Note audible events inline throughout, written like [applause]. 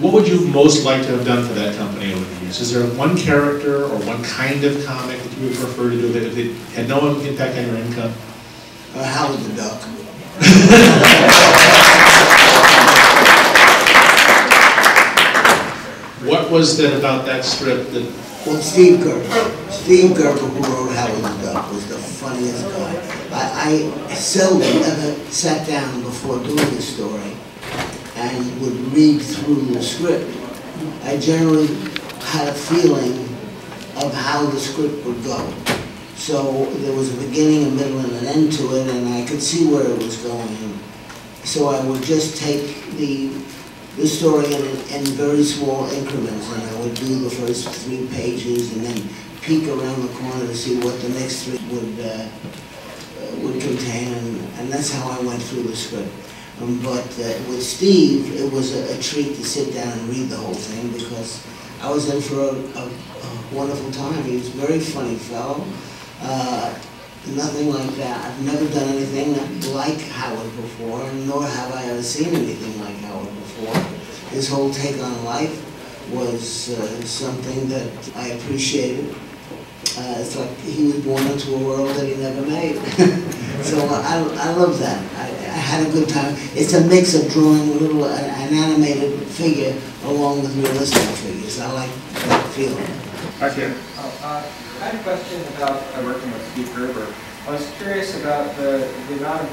What would you most like to have done for that company over the years? Is there one character or one kind of comic that you would prefer to do that it had no impact on your income? Uh, Howard the Duck. [laughs] What was it about that strip that, Well, Steve Gerber. Steve Gerber, who wrote Howard the Duck, was the funniest guy. I, seldom ever sat down before doing a story and would read through the script. I generally had a feeling of how the script would go. So there was a beginning, a middle, and an end to it, and I could see where it was going. So I would just take the, the story in, in very small increments, and I would do the first three pages, and then peek around the corner to see what the next three would, uh, would contain, and, and that's how I went through the script. Um, but uh, with Steve, it was a, a treat to sit down and read the whole thing because I was in for a, a, a wonderful time. He was a very funny fellow. Uh, nothing like that. I've never done anything like Howard before, nor have I ever seen anything like Howard before. His whole take on life was uh, something that I appreciated. Uh, it's like he was born into a world that he never made. [laughs] so I, I love that. I, I had a good time. It's a mix of drawing a little uh, an animated figure along with realistic figures. I like that feeling. Thank you. Oh, uh, I had a question about uh, working with Steve Gerber. I was curious about the, the amount of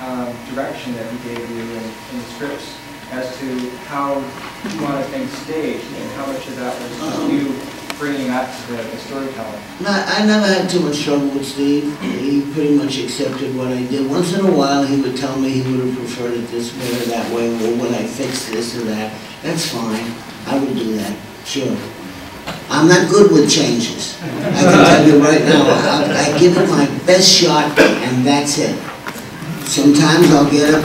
um, direction that he gave you in, in the scripts as to how you wanted things staged and how much of that was just you bringing that to the, the storytelling. No, I never had too much trouble with Steve. He pretty much accepted what I did. Once in a while, he would tell me he would have preferred it this way or that way, or would I fix this or that. That's fine. I would do that, sure. I'm not good with changes. I can tell you right now, I, I give it my best shot, and that's it. Sometimes I'll get up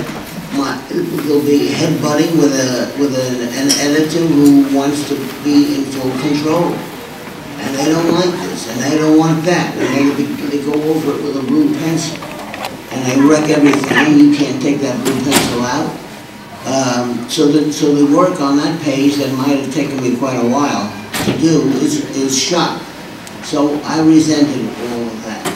my, there'll be headbutting with a, with an editor who wants to be in full control. And they don't like this, and they don't want that, and they, they go over it with a blue pencil. And they wreck everything, you can't take that blue pencil out. Um, so the, so the work on that page that might have taken me quite a while to do is, is shot. So I resented all of that.